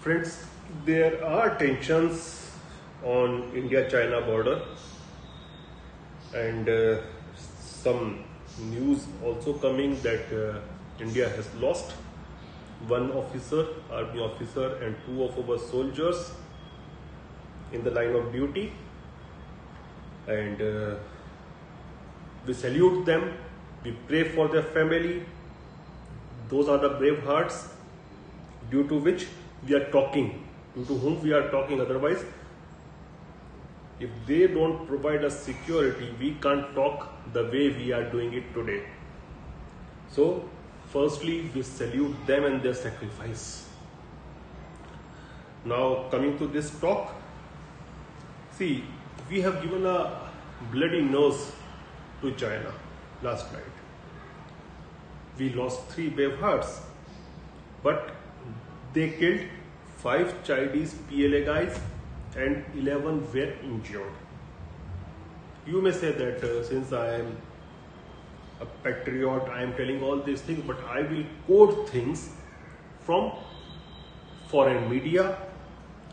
Friends, there are tensions on India-China border and uh, some news also coming that uh, India has lost one officer, army officer and two of our soldiers in the line of duty and uh, we salute them, we pray for their family. Those are the brave hearts due to which we are talking, to whom we are talking. Otherwise, if they don't provide us security, we can't talk the way we are doing it today. So, firstly, we salute them and their sacrifice. Now, coming to this talk, see, we have given a bloody nose to China last night. We lost three brave hearts, but they killed five Chinese PLA guys and 11 were injured. You may say that uh, since I am a patriot, I am telling all these things, but I will quote things from foreign media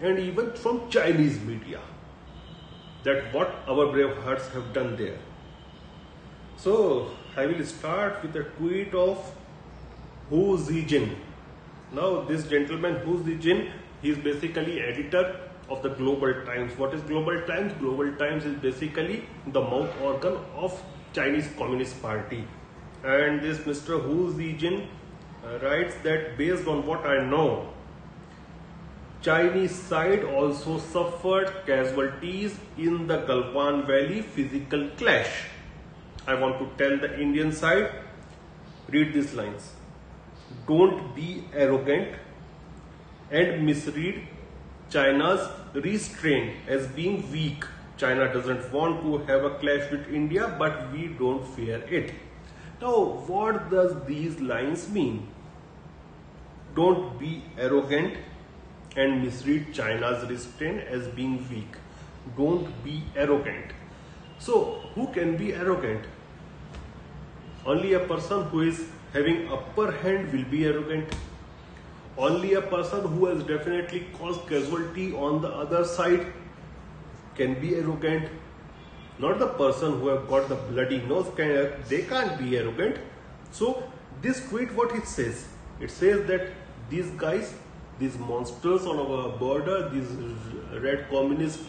and even from Chinese media that what our brave hearts have done there. So I will start with a tweet of Hu Xijin. Now this gentleman Hu Xijin, he's basically editor of the Global Times. What is Global Times? Global Times is basically the mouth organ of Chinese Communist Party. And this Mr. Hu Xijin uh, writes that based on what I know, Chinese side also suffered casualties in the Galwan Valley physical clash. I want to tell the Indian side, read these lines. Don't be arrogant and misread China's restraint as being weak. China doesn't want to have a clash with India, but we don't fear it. Now, what does these lines mean? Don't be arrogant and misread China's restraint as being weak. Don't be arrogant. So, who can be arrogant? Only a person who is having upper hand will be arrogant. Only a person who has definitely caused casualty on the other side can be arrogant. Not the person who have got the bloody nose can, they can't be arrogant. So this tweet what it says. It says that these guys these monsters on our border this red communist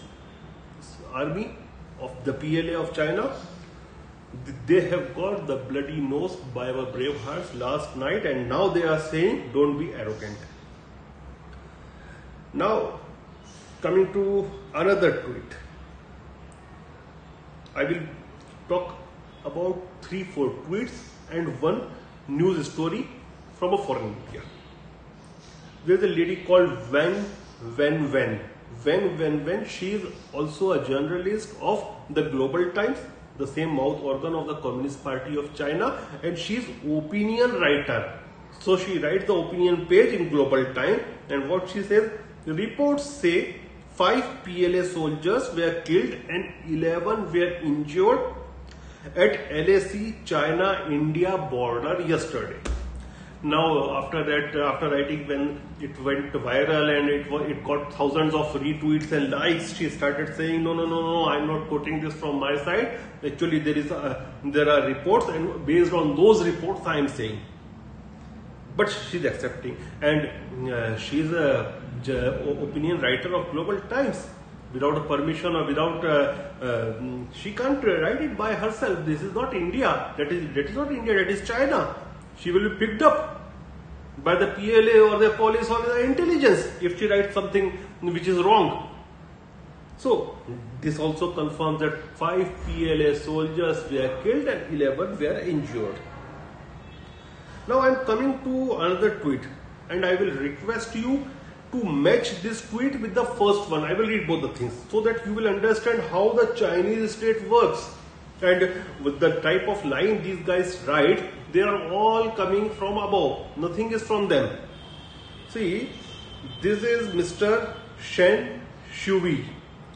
army of the PLA of China they have got the bloody nose by our brave hearts last night and now they are saying don't be arrogant. Now coming to another tweet. I will talk about three, four tweets and one news story from a foreign media. There's a lady called Wang Wen Wen. Wen Wen Wen, she is also a journalist of the Global Times the same mouth organ of the Communist Party of China and she is opinion writer. So she writes the opinion page in Global Time and what she says, reports say 5 PLA soldiers were killed and 11 were injured at LAC China-India border yesterday now after that after writing when it went viral and it it got thousands of retweets and likes she started saying no no no no i'm not quoting this from my side. Actually there is a, there are reports and based on those reports i am saying. But she's accepting. And uh, she's a opinion writer of global times. Without a permission or without uh, uh, she can't write it by herself. This is not india. That is that is not india. That is china she will be picked up by the PLA or the police or the intelligence if she writes something which is wrong. So, this also confirms that 5 PLA soldiers were killed and 11 were injured. Now I am coming to another tweet and I will request you to match this tweet with the first one. I will read both the things so that you will understand how the Chinese state works and with the type of line these guys write they are all coming from above. Nothing is from them. See this is mr Shen Shiwei.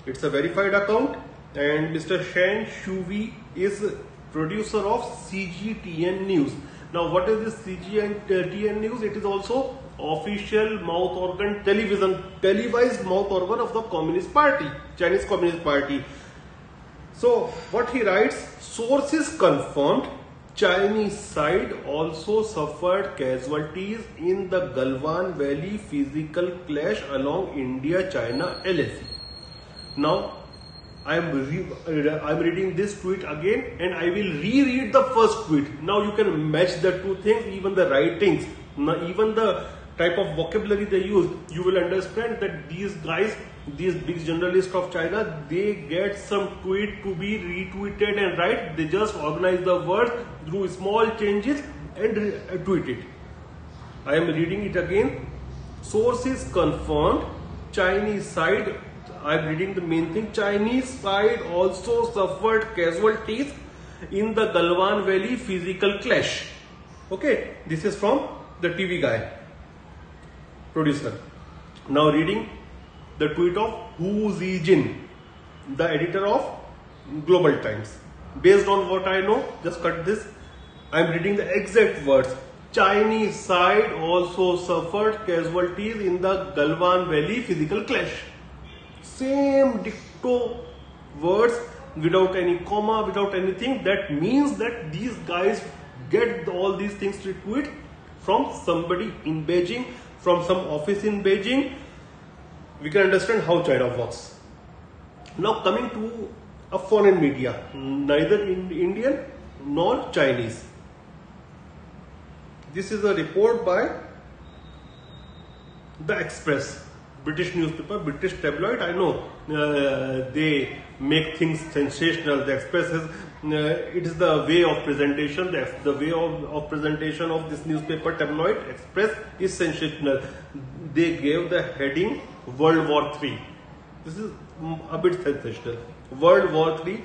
It's a verified account and mr Shen Shiwei is producer of cgtn news. Now what is this cgtn uh, news? It is also official mouth organ television, televised mouth organ of the Communist Party, Chinese Communist Party. So what he writes, sources confirmed Chinese side also suffered casualties in the Galwan Valley physical clash along India-China LAC. Now, I am re- I am reading this tweet again and I will reread the first tweet. Now you can match the two things, even the writings, even the type of vocabulary they use. You will understand that these guys, these big journalists of China, they get some tweet to be retweeted and right. They just organize the words through small changes and uh, tweet it. I am reading it again. Sources confirmed Chinese side I'm reading the main thing. Chinese side also suffered casualties in the Galwan Valley physical clash. Okay, this is from the TV guy, producer. Now reading the tweet of Hu Xijin, the editor of Global Times. Based on what I know, just cut this. I'm reading the exact words. Chinese side also suffered casualties in the Galwan Valley physical clash same dicto words without any comma, without anything. That means that these guys get all these things to tweet from somebody in Beijing, from some office in Beijing. We can understand how China works. Now coming to a foreign media, neither Indian nor Chinese. This is a report by The Express. British newspaper, British tabloid. I know uh, they make things sensational. The Express has, uh, it is the way of presentation. The, the way of, of presentation of this newspaper tabloid Express is sensational. They gave the heading World War Three. This is a bit sensational. World War Three,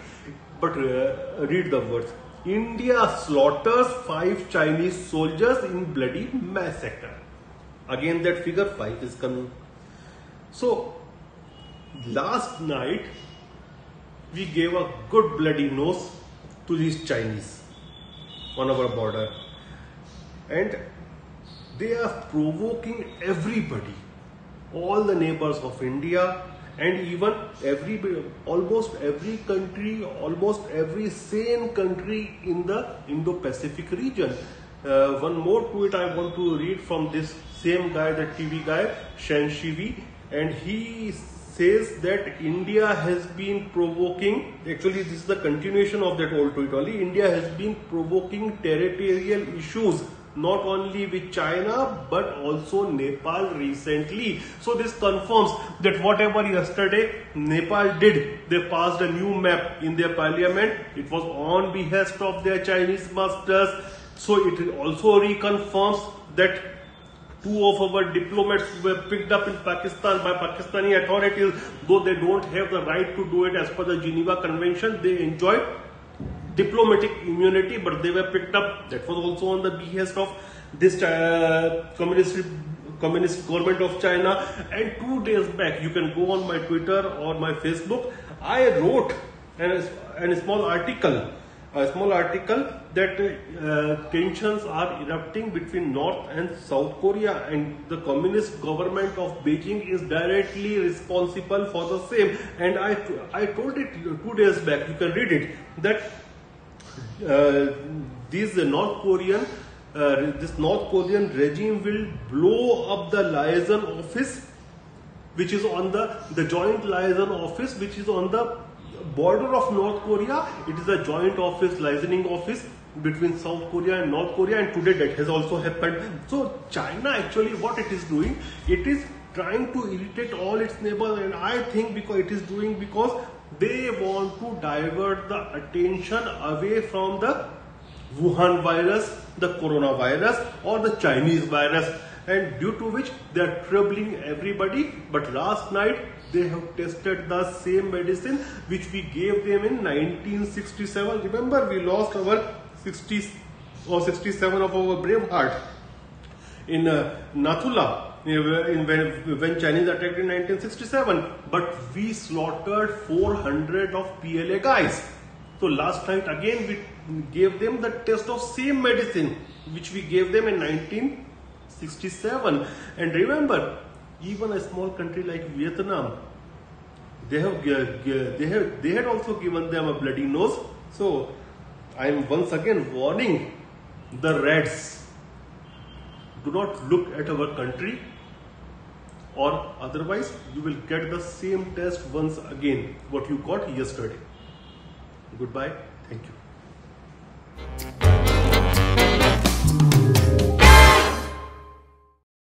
but uh, read the words. India slaughters five Chinese soldiers in bloody massacre. Again, that figure five is coming. So, last night we gave a good bloody nose to these Chinese on our border, and they are provoking everybody, all the neighbors of India, and even every almost every country, almost every sane country in the Indo-Pacific region. Uh, one more tweet I want to read from this same guy, the TV guy, Shen Shiwei and he says that India has been provoking, actually this is the continuation of that old tweet only, India has been provoking territorial issues not only with China but also Nepal recently. So this confirms that whatever yesterday Nepal did, they passed a new map in their parliament. It was on behest of their Chinese masters. So it also reconfirms that Two of our diplomats were picked up in Pakistan by Pakistani authorities, though they don't have the right to do it as per the Geneva Convention. They enjoy diplomatic immunity, but they were picked up. That was also on the behest of this uh, communist communist government of China. And two days back, you can go on my Twitter or my Facebook. I wrote an, an small article a small article that uh, tensions are erupting between North and South Korea and the communist government of Beijing is directly responsible for the same. And I, I told it two days back, you can read it, that uh, this North Korean, uh, this North Korean regime will blow up the liaison office which is on the, the joint liaison office which is on the border of North Korea, it is a joint office, licensing office between South Korea and North Korea and today that has also happened. So China actually what it is doing, it is trying to irritate all its neighbors and I think because it is doing because they want to divert the attention away from the Wuhan virus, the coronavirus or the Chinese virus and due to which they are troubling everybody. But last night they have tested the same medicine which we gave them in 1967. Remember we lost our 60 or 67 of our brave heart. In uh, Nathula in when, when Chinese attacked in 1967 but we slaughtered 400 of PLA guys. So last night again we gave them the test of same medicine which we gave them in 1967 and remember even a small country like vietnam they have they have they had also given them a bloody nose. So i am once again warning the reds do not look at our country or otherwise you will get the same test once again what you got yesterday. Goodbye. Thank you